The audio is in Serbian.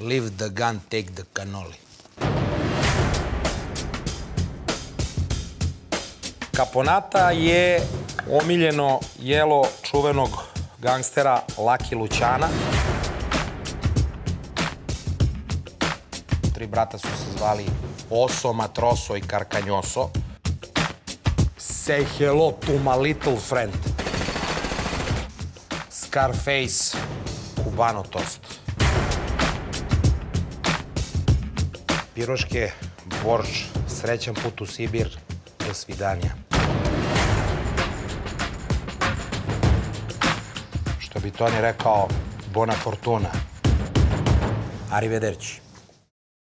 Leave the gun, take the cannoli. Kaponata je omiljeno jelo čuvenog gangstera Laki Lućana. Tri brata su se zvali Oso, Matroso i Karkanjoso. Say hello to my little friend. Scarface, Cubano tost. Piroške, borš, srećan put u Sibir, do svidanja. Što bi Toni rekao, bona fortuna. Arrivederci.